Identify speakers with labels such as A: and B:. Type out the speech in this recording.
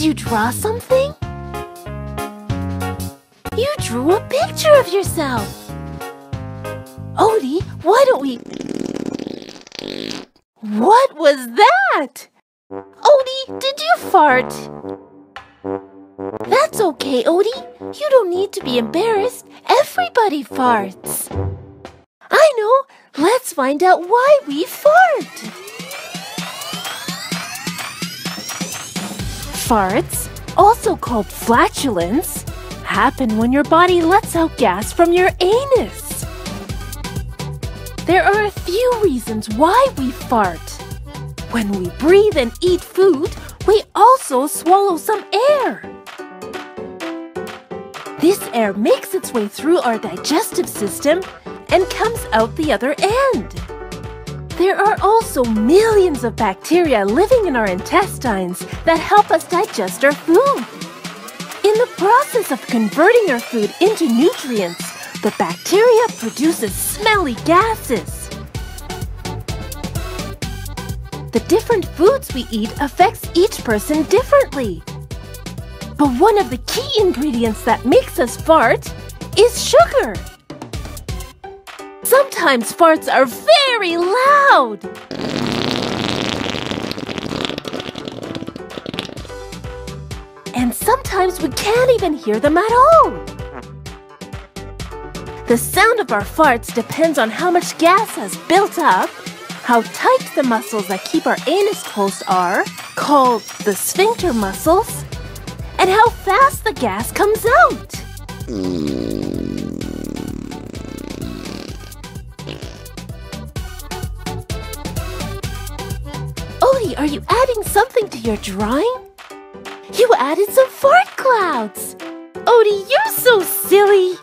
A: you draw something? You drew a picture of yourself. Odie, why don't we... What was that? Odie, did you fart? That's okay, Odie. You don't need to be embarrassed. Everybody farts. I know. Let's find out why we fart. Farts, also called flatulence, happen when your body lets out gas from your anus. There are a few reasons why we fart. When we breathe and eat food, we also swallow some air. This air makes its way through our digestive system and comes out the other end. There are also millions of bacteria living in our intestines that help us digest our food. In the process of converting our food into nutrients, the bacteria produces smelly gases. The different foods we eat affects each person differently. But one of the key ingredients that makes us fart is sugar. Sometimes farts are very loud. And sometimes we can't even hear them at all. The sound of our farts depends on how much gas has built up, how tight the muscles that keep our anus closed are, called the sphincter muscles, and how fast the gas comes out. Are you adding something to your drawing? You added some fart clouds. Oh, Odie, you're so silly.